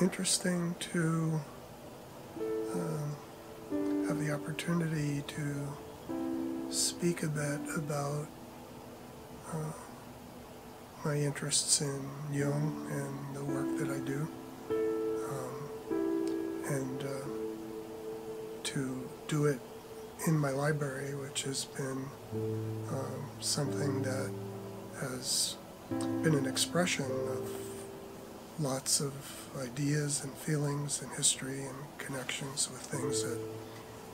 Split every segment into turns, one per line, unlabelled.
interesting to um, have the opportunity to speak a bit about uh, my interests in Jung and the work that I do, um, and uh, to do it in my library, which has been um, something that has been an expression of lots of ideas and feelings and history and connections with things that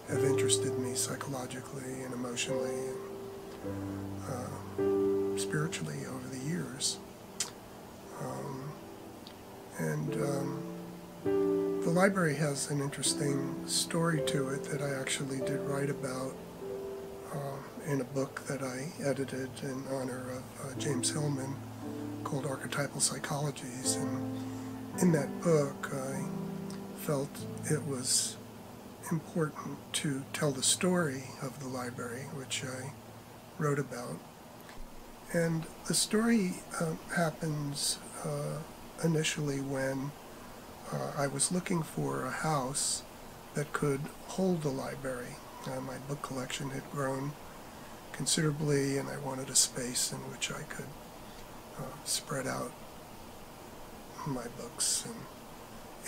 have interested me psychologically and emotionally and uh, spiritually over the years. Um, and um, the library has an interesting story to it that I actually did write about uh, in a book that I edited in honor of uh, James Hillman called Archetypal Psychologies. And in that book, I felt it was important to tell the story of the library, which I wrote about. And the story uh, happens uh, initially when uh, I was looking for a house that could hold the library. Uh, my book collection had grown considerably, and I wanted a space in which I could uh, spread out my books and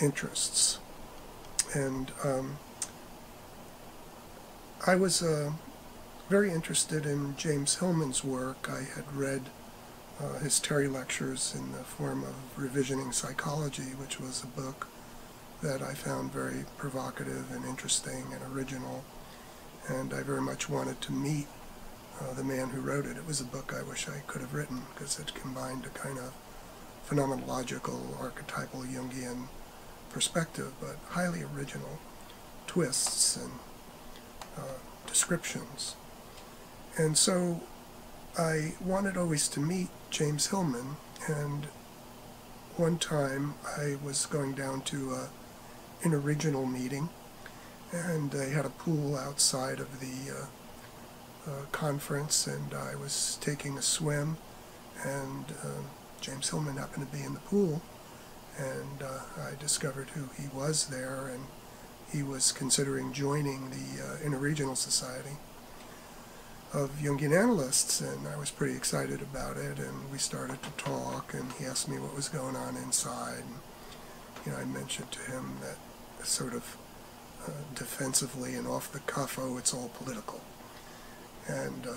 interests. And um, I was uh, very interested in James Hillman's work. I had read uh, his Terry lectures in the form of Revisioning Psychology, which was a book that I found very provocative and interesting and original. And I very much wanted to meet uh, the man who wrote it. It was a book I wish I could have written because it combined a kind of phenomenological, archetypal Jungian perspective, but highly original twists and uh, descriptions. And so I wanted always to meet James Hillman, and one time I was going down to a original meeting, and they had a pool outside of the uh, uh, conference, and I was taking a swim, and um, James Hillman happened to be in the pool, and uh, I discovered who he was there, and he was considering joining the uh, Interregional Society of Jungian Analysts, and I was pretty excited about it, and we started to talk, and he asked me what was going on inside, and you know, I mentioned to him that sort of uh, defensively and off the cuff, oh, it's all political. And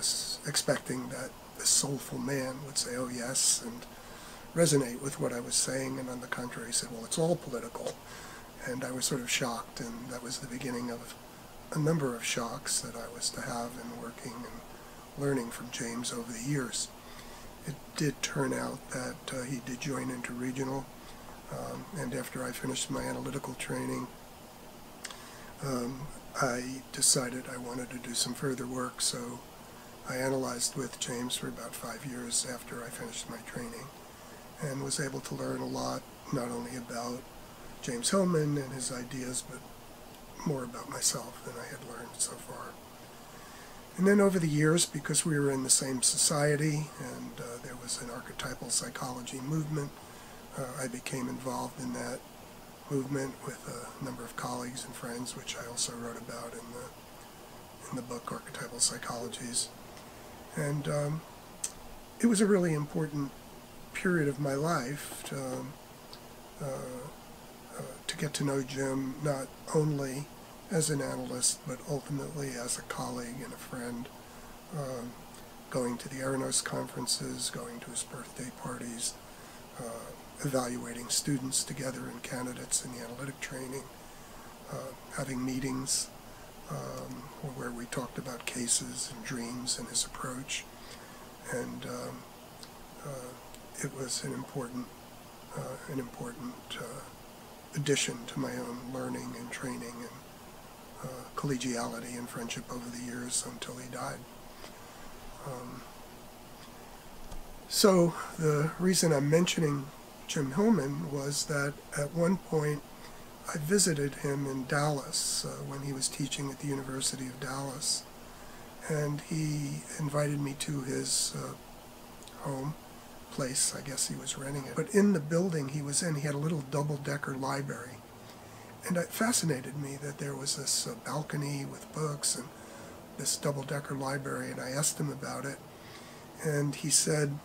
expecting that the soulful man would say, oh yes, and resonate with what I was saying, and on the contrary, said, well, it's all political. And I was sort of shocked, and that was the beginning of a number of shocks that I was to have in working and learning from James over the years. It did turn out that uh, he did join Interregional, um, and after I finished my analytical training, um, I decided I wanted to do some further work, so I analyzed with James for about five years after I finished my training and was able to learn a lot, not only about James Hillman and his ideas, but more about myself than I had learned so far. And then over the years, because we were in the same society and uh, there was an archetypal psychology movement, uh, I became involved in that movement with a number of colleagues and friends, which I also wrote about in the in the book Archetypal Psychologies. And um, it was a really important period of my life to, um, uh, uh, to get to know Jim not only as an analyst, but ultimately as a colleague and a friend, um, going to the Eranos conferences, going to his birthday parties, uh, evaluating students together and candidates in the analytic training, uh, having meetings um, where we talked about cases and dreams and his approach. And um, uh, it was an important, uh, an important uh, addition to my own learning and training and uh, collegiality and friendship over the years until he died. Um, so the reason I'm mentioning Jim Hillman was that at one point I visited him in Dallas uh, when he was teaching at the University of Dallas. And he invited me to his uh, home place. I guess he was renting it. But in the building he was in, he had a little double-decker library. And it fascinated me that there was this uh, balcony with books and this double-decker library, and I asked him about it. And he said,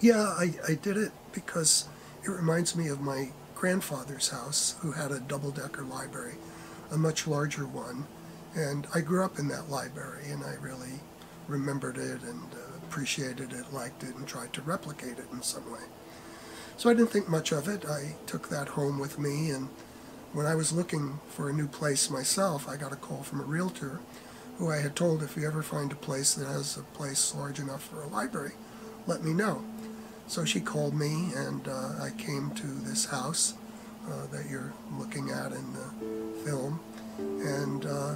yeah, I, I did it because it reminds me of my grandfather's house, who had a double-decker library, a much larger one. And I grew up in that library, and I really remembered it and uh, appreciated it, liked it, and tried to replicate it in some way. So I didn't think much of it. I took that home with me, and when I was looking for a new place myself, I got a call from a realtor who I had told if you ever find a place that has a place large enough for a library, let me know. So she called me, and uh, I came to this house uh, that you're looking at in the film, and uh,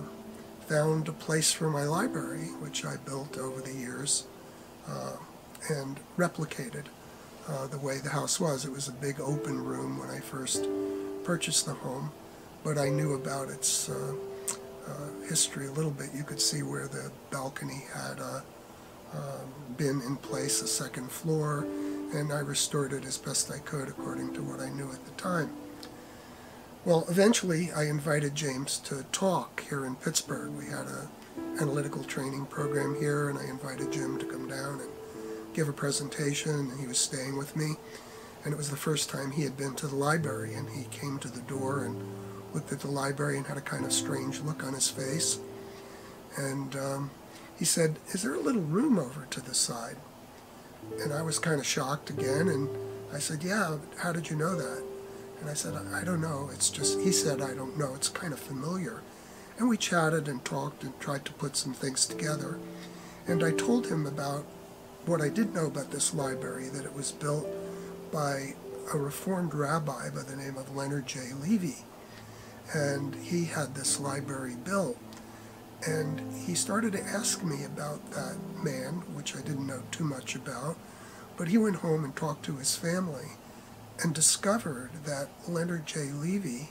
found a place for my library, which I built over the years uh, and replicated uh, the way the house was. It was a big open room when I first purchased the home, but I knew about its uh, uh, history a little bit. You could see where the balcony had uh, um, been in place, a second floor, and I restored it as best I could according to what I knew at the time. Well, eventually I invited James to talk here in Pittsburgh. We had a analytical training program here, and I invited Jim to down and give a presentation, and he was staying with me. And it was the first time he had been to the library, and he came to the door and looked at the library and had a kind of strange look on his face. And um, he said, is there a little room over to the side? And I was kind of shocked again, and I said, yeah, how did you know that? And I said, I don't know. It's just, he said, I don't know. It's kind of familiar. And we chatted and talked and tried to put some things together. And I told him about what I did know about this library, that it was built by a Reformed rabbi by the name of Leonard J. Levy. And he had this library built. And he started to ask me about that man, which I didn't know too much about. But he went home and talked to his family and discovered that Leonard J. Levy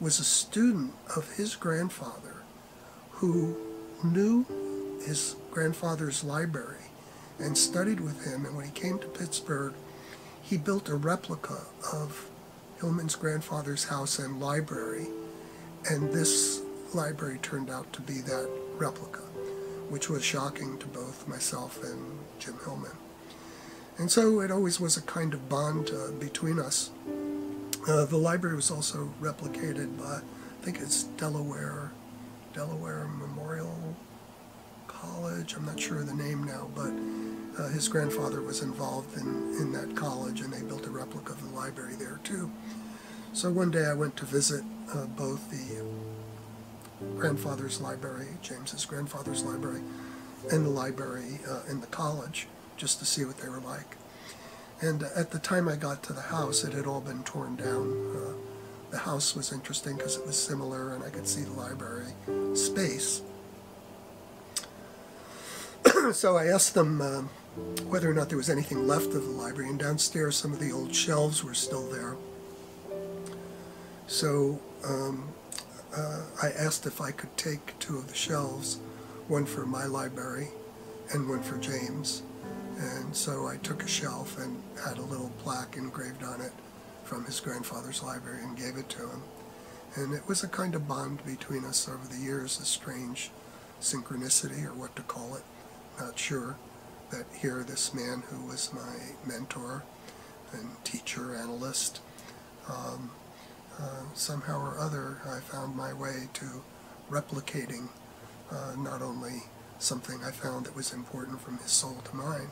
was a student of his grandfather who knew his grandfather's library and studied with him. And when he came to Pittsburgh, he built a replica of Hillman's grandfather's house and library. And this library turned out to be that replica, which was shocking to both myself and Jim Hillman. And so it always was a kind of bond uh, between us. Uh, the library was also replicated by, I think it's Delaware, Delaware Memorial College. I'm not sure of the name now, but uh, his grandfather was involved in, in that college and they built a replica of the library there too. So one day I went to visit uh, both the grandfather's library, James's grandfather's library, and the library uh, in the college just to see what they were like. And uh, at the time I got to the house, it had all been torn down. Uh, the house was interesting because it was similar and I could see the library space. so I asked them uh, whether or not there was anything left of the library, and downstairs some of the old shelves were still there. So um, uh, I asked if I could take two of the shelves, one for my library and one for James. And so I took a shelf and had a little plaque engraved on it from his grandfather's library and gave it to him. And it was a kind of bond between us over the years, a strange synchronicity or what to call it, not sure. That here this man who was my mentor and teacher, analyst, um, uh, somehow or other I found my way to replicating uh, not only something I found that was important from his soul to mine,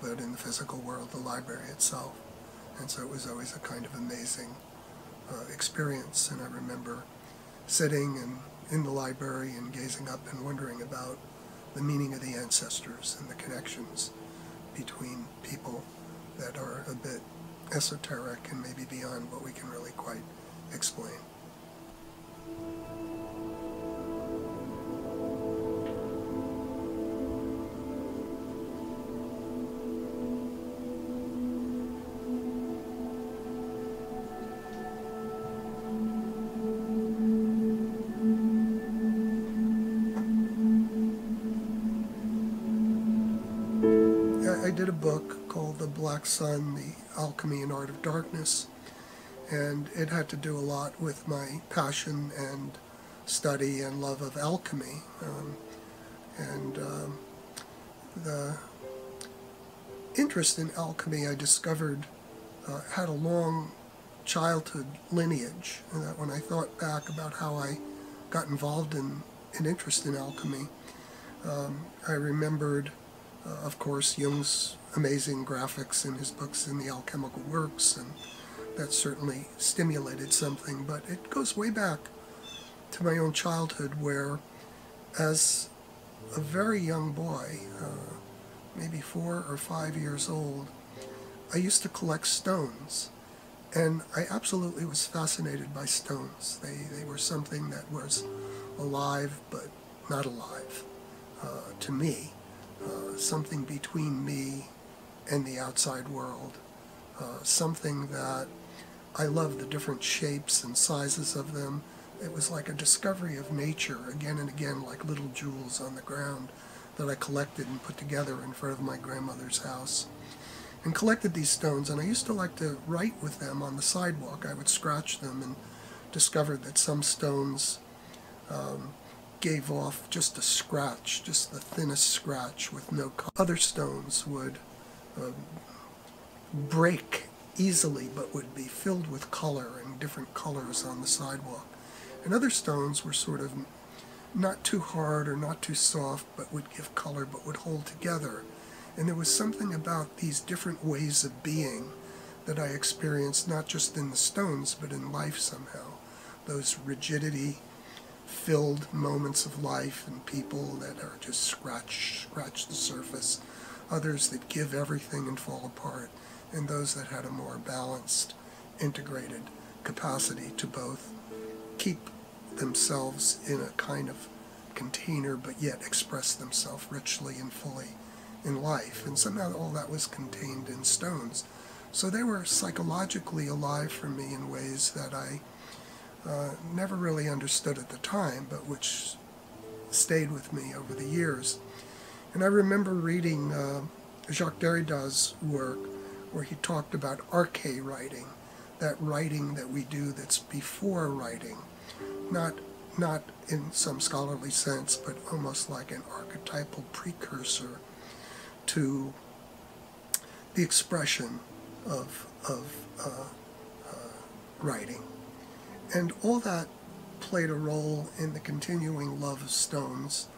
but in the physical world, the library itself. And so it was always a kind of amazing uh, experience. And I remember sitting and in the library and gazing up and wondering about the meaning of the ancestors and the connections between people that are a bit esoteric and maybe beyond what we can really quite explain. A book called The Black Sun, The Alchemy and Art of Darkness, and it had to do a lot with my passion and study and love of alchemy. Um, and um, the interest in alchemy I discovered uh, had a long childhood lineage, and that when I thought back about how I got involved in an interest in alchemy, um, I remembered, uh, of course, Jung's amazing graphics in his books in the alchemical works, and that certainly stimulated something. But it goes way back to my own childhood, where, as a very young boy, uh, maybe four or five years old, I used to collect stones. And I absolutely was fascinated by stones. They, they were something that was alive but not alive uh, to me. Uh, something between me and the outside world. Uh, something that I loved the different shapes and sizes of them. It was like a discovery of nature again and again, like little jewels on the ground that I collected and put together in front of my grandmother's house and collected these stones. And I used to like to write with them on the sidewalk. I would scratch them and discovered that some stones um, gave off just a scratch, just the thinnest scratch with no color. Other stones would break easily but would be filled with color and different colors on the sidewalk. And other stones were sort of not too hard or not too soft but would give color but would hold together. And there was something about these different ways of being that I experienced not just in the stones but in life somehow. Those rigidity filled moments of life and people that are just scratch scratch the surface, others that give everything and fall apart, and those that had a more balanced, integrated capacity to both keep themselves in a kind of container but yet express themselves richly and fully in life, and somehow all that was contained in stones. So they were psychologically alive for me in ways that I uh, never really understood at the time, but which stayed with me over the years. And I remember reading uh, Jacques Derrida's work where he talked about arche writing, that writing that we do that's before writing, not not in some scholarly sense, but almost like an archetypal precursor to the expression of, of uh, uh, writing. And all that played a role in the continuing love of stones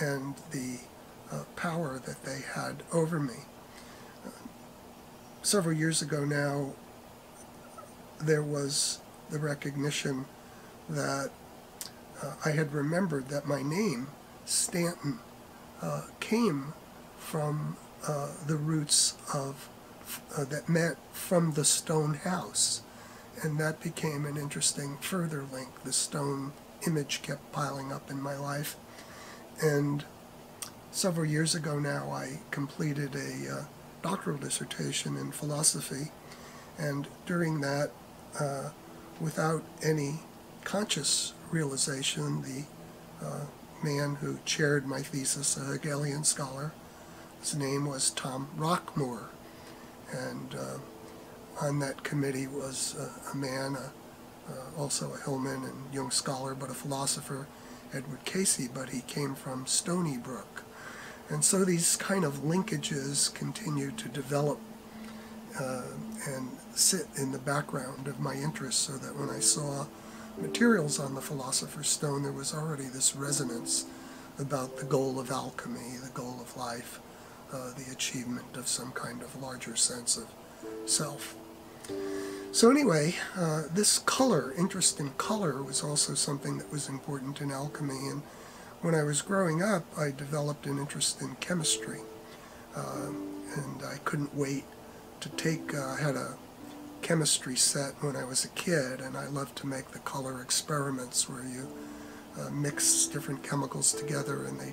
and the power that they had over me. Uh, several years ago now, there was the recognition that uh, I had remembered that my name, Stanton, uh, came from uh, the roots of uh, that meant from the stone house. And that became an interesting further link. The stone image kept piling up in my life. And several years ago now, I completed a uh, doctoral dissertation in philosophy. And during that, uh, without any conscious realization, the uh, man who chaired my thesis, a Hegelian scholar, his name was Tom Rockmore, and uh, on that committee was uh, a man, uh, also a Hillman and Jung scholar, but a philosopher, Edward Casey, but he came from Stony Brook. And so these kind of linkages continue to develop uh, and sit in the background of my interest so that when I saw materials on the Philosopher's Stone, there was already this resonance about the goal of alchemy, the goal of life, uh, the achievement of some kind of larger sense of self. So anyway, uh, this color, interest in color, was also something that was important in alchemy. And when I was growing up, I developed an interest in chemistry. Uh, and I couldn't wait to take, uh, I had a chemistry set when I was a kid, and I loved to make the color experiments where you uh, mix different chemicals together and they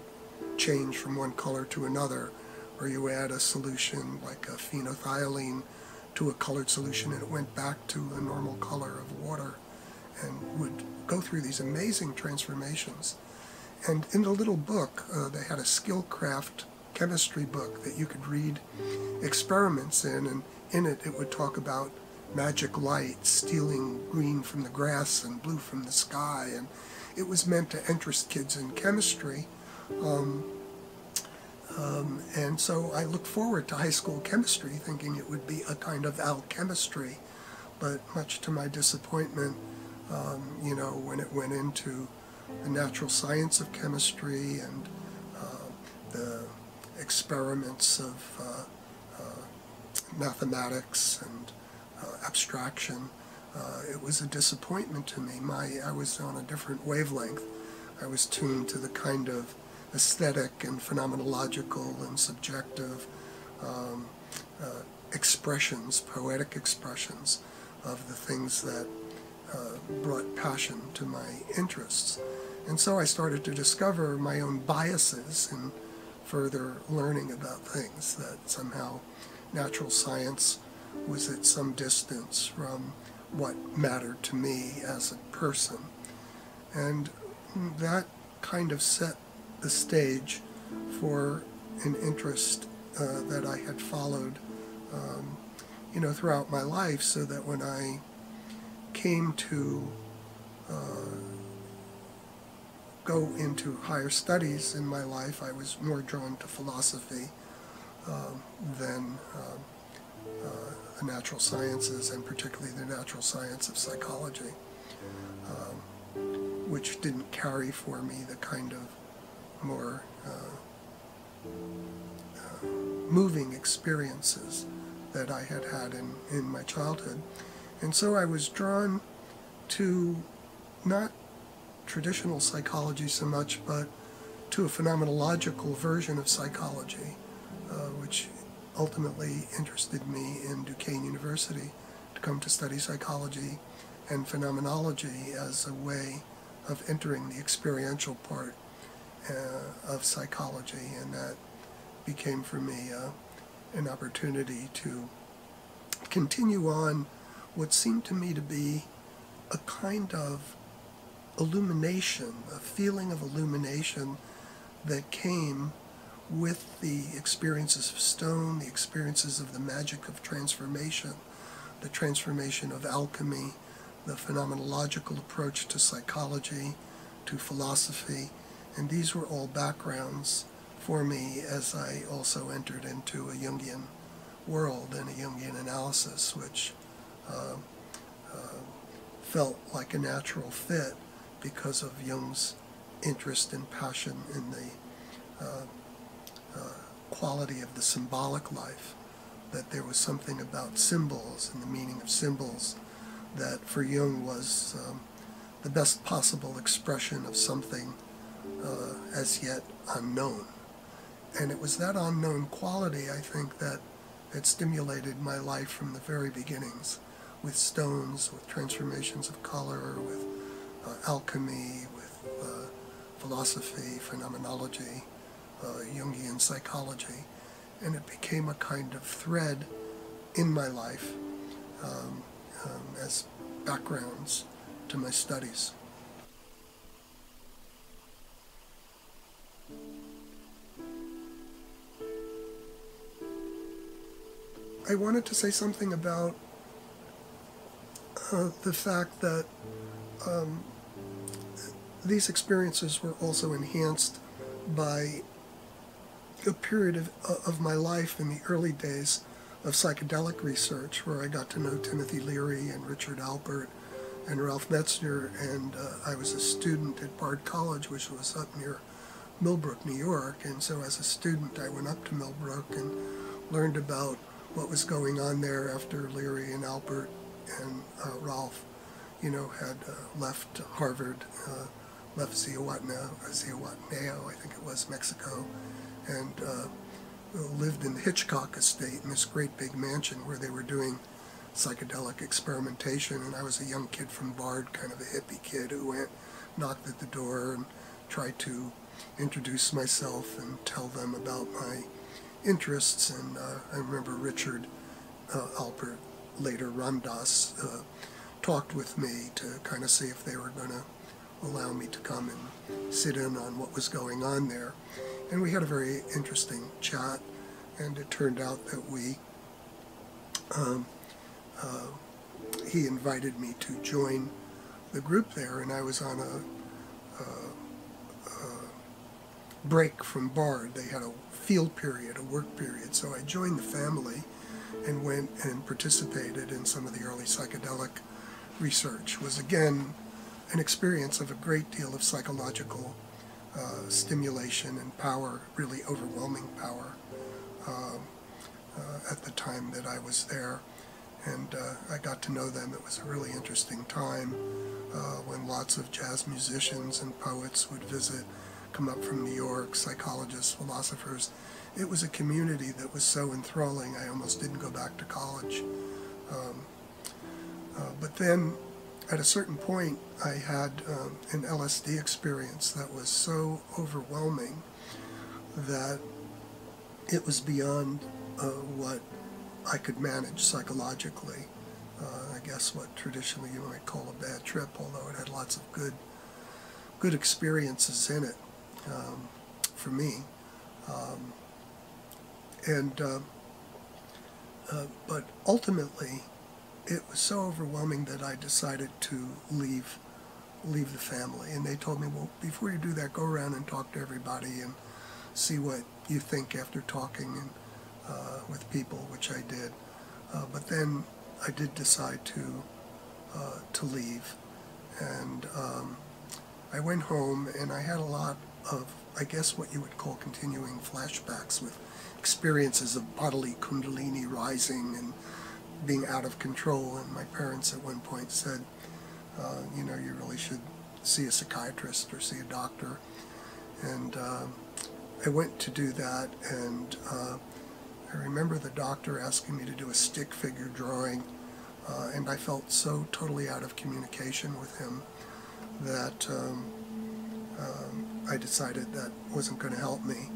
change from one color to another or you add a solution like a phenolphthalein to a colored solution and it went back to a normal color of water and would go through these amazing transformations. And in the little book, uh, they had a Skillcraft chemistry book that you could read experiments in, and in it it would talk about magic light stealing green from the grass and blue from the sky, and it was meant to interest kids in chemistry. Um, um, and so I looked forward to high school chemistry, thinking it would be a kind of alchemistry. But much to my disappointment, um, you know, when it went into the natural science of chemistry and uh, the experiments of uh, uh, mathematics and uh, abstraction, it was a disappointment to me. My, I was on a different wavelength. I was tuned to the kind of aesthetic and phenomenological and subjective um, uh, expressions, poetic expressions of the things that uh, brought passion to my interests. And so I started to discover my own biases in further learning about things, that somehow natural science was at some distance from what mattered to me as a person. And that kind of set the stage for an interest uh, that I had followed, um, you know, throughout my life, so that when I came to uh, go into higher studies in my life, I was more drawn to philosophy um, than um, uh, the natural sciences, and particularly the natural science of psychology, um, which didn't carry for me the kind of more uh, uh, moving experiences that I had had in, in my childhood. And so I was drawn to not traditional psychology so much, but to a phenomenological version of psychology, uh, which ultimately interested me in Duquesne University to come to study psychology and phenomenology as a way of entering the experiential part uh, of psychology, and that became for me uh, an opportunity to continue on what seemed to me to be a kind of illumination, a feeling of illumination that came with the experiences of stone, the experiences of the magic of transformation, the transformation of alchemy, the phenomenological approach to psychology, to philosophy, and these were all backgrounds for me as I also entered into a Jungian world and a Jungian analysis, which uh, uh, felt like a natural fit because of Jung's interest and passion in the uh, uh, quality of the symbolic life, that there was something about symbols and the meaning of symbols that for Jung was um, the best possible expression of something uh, as yet unknown. And it was that unknown quality, I think, that had stimulated my life from the very beginnings with stones, with transformations of color, with alchemy, with uh, philosophy, phenomenology, uh, Jungian psychology, and it became a kind of thread in my life um, um, as backgrounds to my studies. I wanted to say something about uh, the fact that um, these experiences were also enhanced by a period of, uh, of my life in the early days of psychedelic research where I got to know Timothy Leary and Richard Alpert and Ralph Metzner, and uh, I was a student at Bard College, which was up near Millbrook, New York, and so as a student I went up to Millbrook and learned about what was going on there after Leary and Alpert and uh, Ralph, you know, had uh, left Harvard, left Zihuatanejo, Zihuatanejo, I think it was, Mexico, and uh, lived in the Hitchcock estate in this great big mansion where they were doing psychedelic experimentation. And I was a young kid from Bard, kind of a hippie kid who went, knocked at the door, and tried to introduce myself and tell them about my interests. And uh, I remember Richard uh, Alpert, later Ram Dass, uh, talked with me to kind of see if they were going to allow me to come and sit in on what was going on there. and we had a very interesting chat, and it turned out that we, um, uh, he invited me to join the group there, and I was on a, a, a break from Bard. They had a field period, a work period, so I joined the family and went and participated in some of the early psychedelic research. Was again an experience of a great deal of psychological uh, stimulation and power, really overwhelming power, um, uh, at the time that I was there. And uh, I got to know them. It was a really interesting time uh, when lots of jazz musicians and poets would visit, come up from New York, psychologists, philosophers. It was a community that was so enthralling, I almost didn't go back to college. Um, uh, but then at a certain point, I had um, an LSD experience that was so overwhelming that it was beyond uh, what I could manage psychologically. Uh, I guess what traditionally you might call a bad trip, although it had lots of good, good experiences in it um, for me. Um, and uh, uh but ultimately, it was so overwhelming that I decided to leave leave the family. And they told me, well, before you do that, go around and talk to everybody and see what you think after talking and, uh, with people, which I did. Uh, but then I did decide to uh, to leave, and um, I went home and I had a lot of, I guess, what you would call continuing flashbacks with experiences of bodily kundalini rising and being out of control. And my parents at one point said, uh, you know, you really should see a psychiatrist or see a doctor. And uh, I went to do that, and uh, I remember the doctor asking me to do a stick figure drawing, uh, and I felt so totally out of communication with him that um, um, I decided that wasn't going to help me.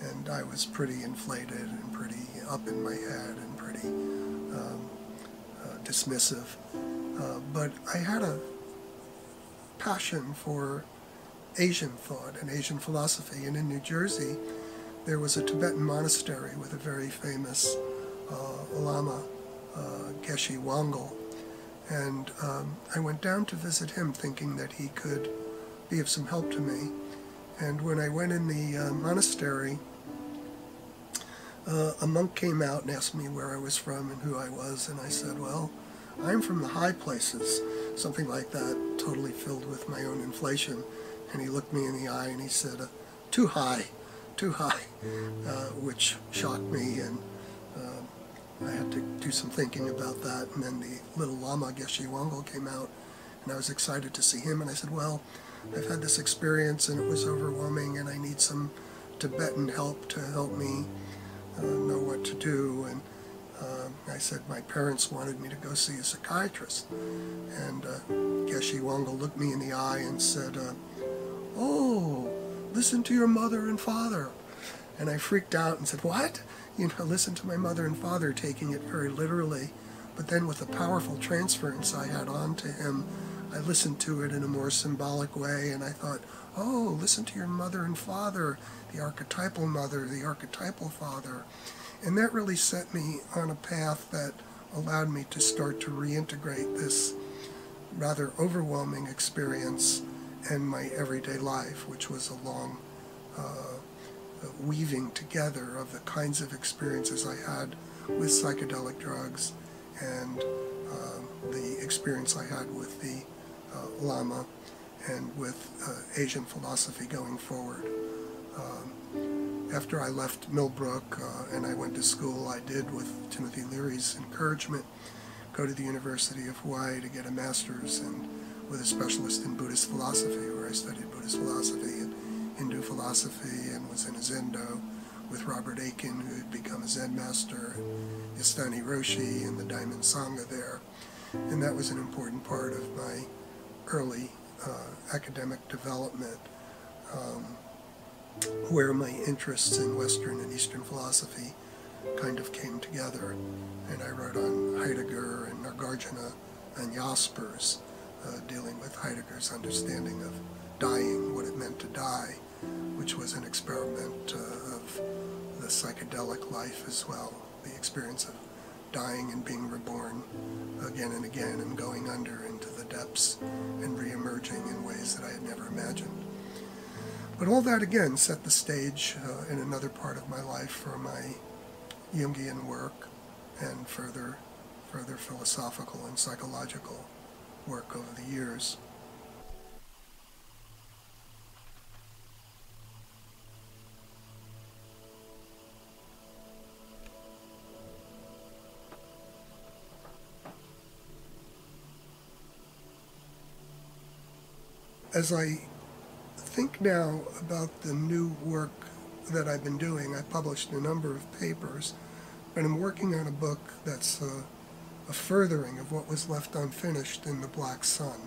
And I was pretty inflated and pretty up in my head and pretty um, uh, dismissive. Uh, but I had a passion for Asian thought and Asian philosophy. And in New Jersey, there was a Tibetan monastery with a very famous uh, Lama, uh, Geshe Wangyal. And um, I went down to visit him thinking that he could be of some help to me. And when I went in the uh, monastery, uh, a monk came out and asked me where I was from and who I was, and I said, well, I'm from the high places, something like that, totally filled with my own inflation. And he looked me in the eye and he said, uh, too high, too high, uh, which shocked me, and uh, I had to do some thinking about that. And then the little Lama Geshe Wangyal came out, and I was excited to see him, and I said, well, I've had this experience and it was overwhelming, and I need some Tibetan help to help me uh, know what to do. And uh, I said my parents wanted me to go see a psychiatrist. And uh, Geshe Wangyal looked me in the eye and said, uh, oh, listen to your mother and father. And I freaked out and said, what? You know, listen to my mother and father, taking it very literally. But then with the powerful transference I had on to him, I listened to it in a more symbolic way, and I thought, oh, listen to your mother and father, the archetypal mother, the archetypal father. And that really set me on a path that allowed me to start to reintegrate this rather overwhelming experience in my everyday life, which was a long uh, weaving together of the kinds of experiences I had with psychedelic drugs and uh, the experience I had with the uh, Lama and with uh, Asian philosophy going forward. Um, after I left Millbrook uh, and I went to school, I did, with Timothy Leary's encouragement, go to the University of Hawaii to get a master's and with a specialist in Buddhist philosophy, where I studied Buddhist philosophy and Hindu philosophy and was in a Zendo with Robert Aitken, who had become a Zen master, and Yasutani Roshi and the Diamond Sangha there. And that was an important part of my early uh, academic development um, where my interests in Western and Eastern philosophy kind of came together. And I wrote on Heidegger and Nagarjuna and Jaspers, uh, dealing with Heidegger's understanding of dying, what it meant to die, which was an experiment uh, of the psychedelic life as well, the experience of dying and being reborn again and again and going under into the depths and re-emerging in ways that I had never imagined. But all that again set the stage uh, in another part of my life for my Jungian work and further, further philosophical and psychological work over the years. As I think now about the new work that I've been doing, I published a number of papers, but I'm working on a book that's a, a furthering of what was left unfinished in The Black Sun.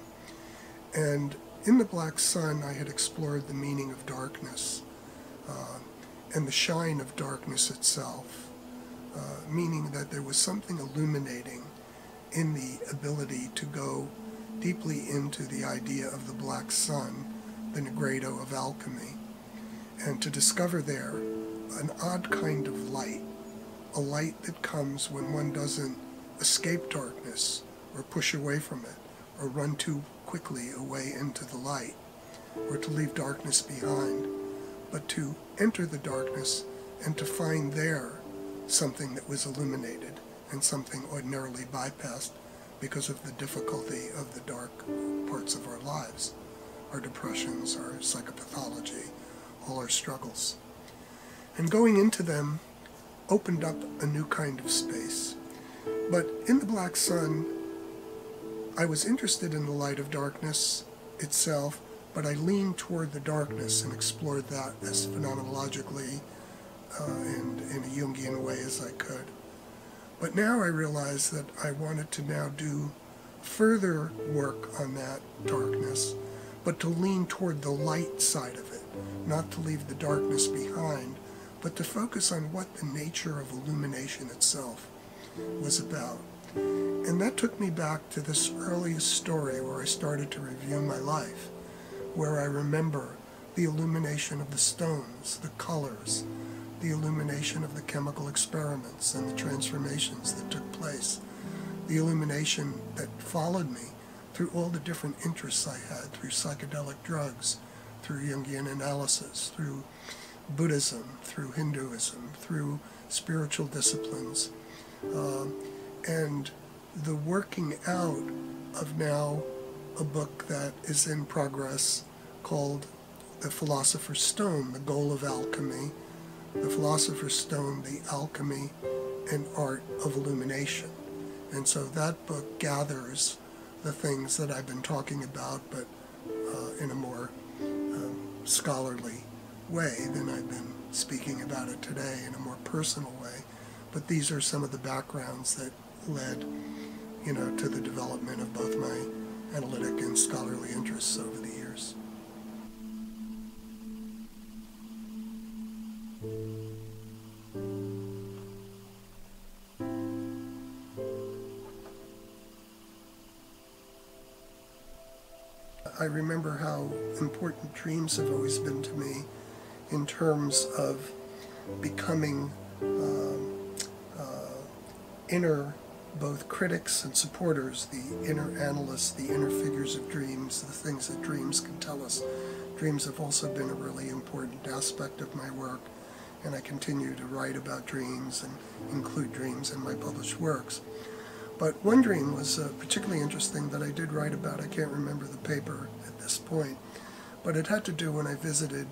And in The Black Sun, I had explored the meaning of darkness uh, and the shine of darkness itself, uh, meaning that there was something illuminating in the ability to go deeply into the idea of the black sun, the Nigredo of alchemy, and to discover there an odd kind of light, a light that comes when one doesn't escape darkness or push away from it or run too quickly away into the light or to leave darkness behind, but to enter the darkness and to find there something that was illuminated and something ordinarily bypassed because of the difficulty of the dark parts of our lives, our depressions, our psychopathology, all our struggles. And going into them opened up a new kind of space. But in the Black Sun, I was interested in the light of darkness itself, but I leaned toward the darkness and explored that as phenomenologically uh, and in a Jungian way as I could. But now I realize that I wanted to now do further work on that darkness, but to lean toward the light side of it, not to leave the darkness behind, but to focus on what the nature of illumination itself was about. And that took me back to this earliest story where I started to review my life, where I remember the illumination of the stones, the colors, the illumination of the chemical experiments and the transformations that took place, the illumination that followed me through all the different interests I had, through psychedelic drugs, through Jungian analysis, through Buddhism, through Hinduism, through spiritual disciplines, uh, and the working out of now a book that is in progress called The Philosopher's Stone, The Goal of Alchemy, the Philosopher's Stone, The Alchemy and Art of Illumination. And so that book gathers the things that I've been talking about, but uh, in a more um, scholarly way than I've been speaking about it today, in a more personal way. But these are some of the backgrounds that led, you know, to the development of both my analytic and scholarly interests over the years. I remember how important dreams have always been to me in terms of becoming um, uh, inner both critics and supporters, the inner analysts, the inner figures of dreams, the things that dreams can tell us. Dreams have also been a really important aspect of my work, and I continue to write about dreams and include dreams in my published works. But one dream was uh, particularly interesting that I did write about. I can't remember the paper at this point, but it had to do when I visited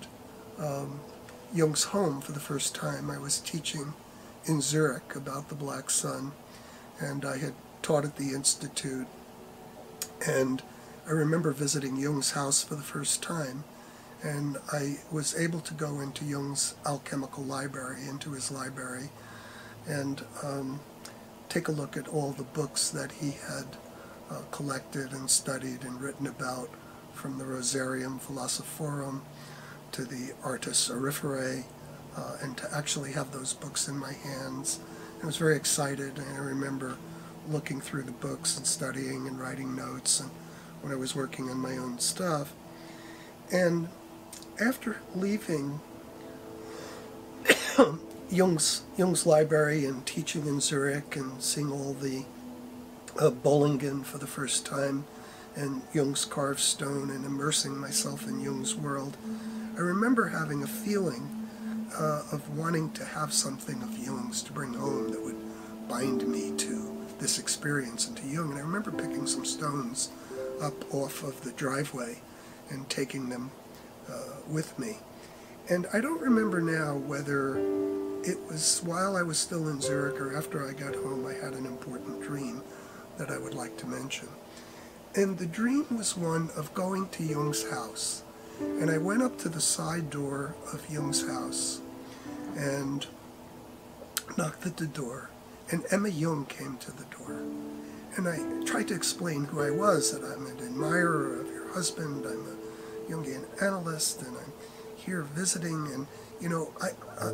um, Jung's home for the first time. I was teaching in Zurich about the Black Sun, and I had taught at the Institute. And I remember visiting Jung's house for the first time, and I was able to go into Jung's alchemical library, into his library, and um, take a look at all the books that he had uh, collected and studied and written about, from the Rosarium Philosophorum to the Artis Auriferae, uh, and to actually have those books in my hands. I was very excited, and I remember looking through the books and studying and writing notes and when I was working on my own stuff. And after leaving Jung's, Jung's library and teaching in Zurich and seeing all the uh, Bollingen for the first time and Jung's carved stone and immersing myself in Jung's world, I remember having a feeling uh, of wanting to have something of Jung's to bring home that would bind me to this experience and to Jung. And I remember picking some stones up off of the driveway and taking them uh, with me. And I don't remember now whether it was while I was still in Zurich or after I got home I had an important dream that I would like to mention. And the dream was one of going to Jung's house. And I went up to the side door of Jung's house and knocked at the door. And Emma Jung came to the door. And I tried to explain who I was, that I'm an admirer of your husband, I'm a Jungian analyst, and I'm here visiting. And, you know, I, I,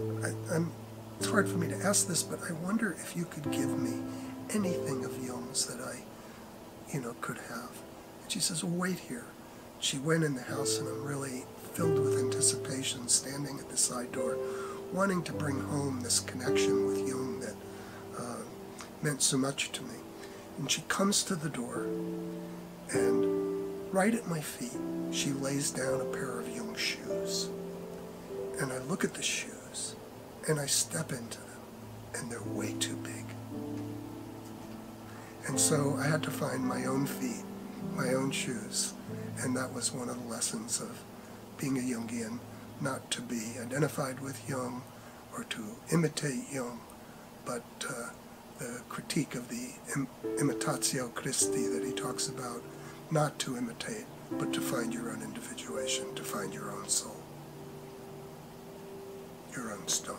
I'm, it's hard for me to ask this, but I wonder if you could give me anything of Jung's that I, you know, could have. And she says, well, wait here. She went in the house, and I'm really filled with anticipation, standing at the side door, wanting to bring home this connection with Jung that uh, meant so much to me. And she comes to the door, and right at my feet, she lays down a pair of Jung shoes. And I look at the shoes, and I step into them, and they're way too big. And so I had to find my own feet, my own shoes, and that was one of the lessons of being a Jungian, not to be identified with Jung or to imitate Jung, but uh, the critique of the Im imitatio Christi that he talks about, not to imitate, but to find your own individuation, to find your own soul, your own stone.